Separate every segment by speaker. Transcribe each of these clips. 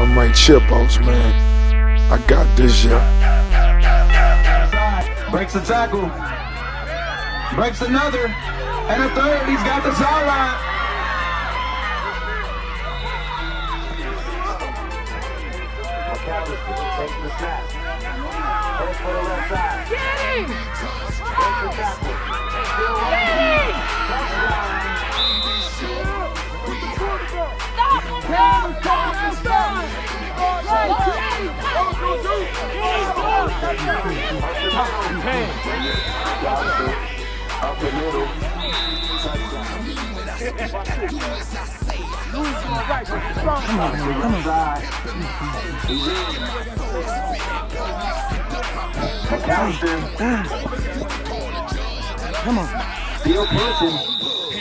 Speaker 1: I'm right Chipos, man. I got this, yeah.
Speaker 2: Breaks a tackle. Breaks another. And a third. He's got the sideline.
Speaker 3: McAllister takes the snap. Heads for the left side.
Speaker 4: Get him!
Speaker 3: Breaks the tackle.
Speaker 4: Get him!
Speaker 3: touchdown. Come on. Still pushing.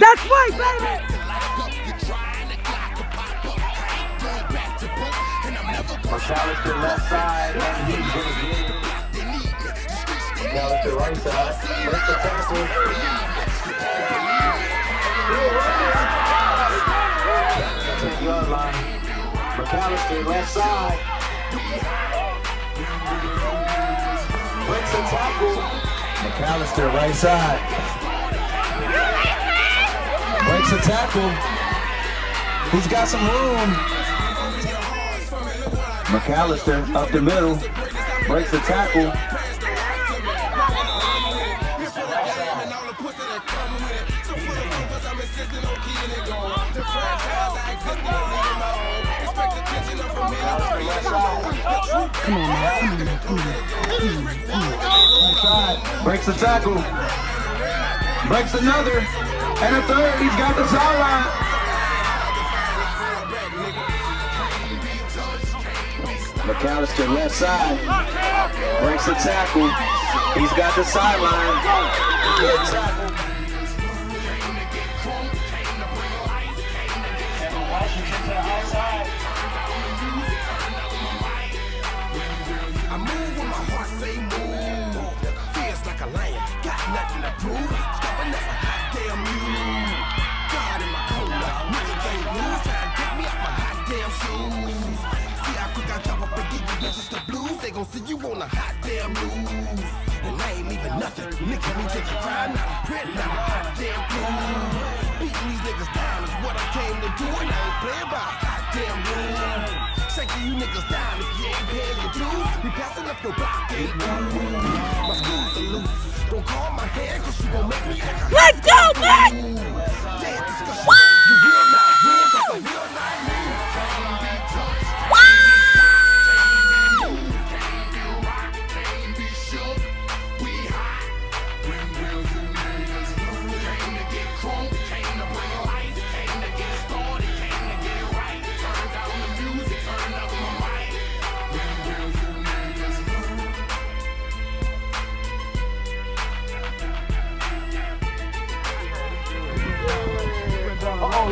Speaker 5: That's right, baby.
Speaker 3: McAllister left side, and he's gonna get it. McAllister right side, breaks the tackle. Running. Ten yard line. McAllister left side. Breaks the tackle. McAllister right side. Breaks the tackle. He's got some room. McAllister up the middle, breaks the tackle.
Speaker 5: Come on, man. Come on, man. Come on. Come on. Come on.
Speaker 2: Breaks the tackle. Breaks another. And a third. He's got the sideline.
Speaker 3: McAllister left side, breaks the tackle. He's got the sideline.
Speaker 6: Gon' see you on a hot damn news. And I ain't leaving nothing. Nigga, me take a crime, not a print, not a hot damn clue. Beating these niggas down is what I came to do, and I ain't playing by a hot damn rule. Shaking you niggas down if you ain't paying your dues. We passing up your block, ain't rude. My screws are loose. Don't call my hand, cause you gon' make me act
Speaker 5: Let's go, man.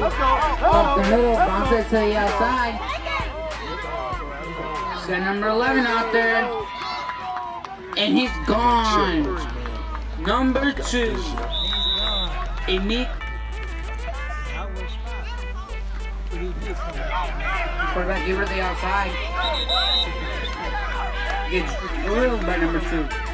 Speaker 7: Off the middle, bounce it to the outside. Got number 11 out there. And he's gone. Number two. Emit. Quarterback, give her the outside. Gets drilled by number two.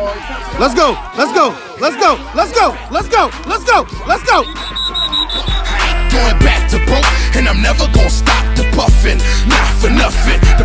Speaker 8: Let's go. Let's go. Let's go. Let's go. Let's go. Let's go. Let's go.
Speaker 6: Going back to broke, and I'm never gonna stop the puffin'. Not for nothing. The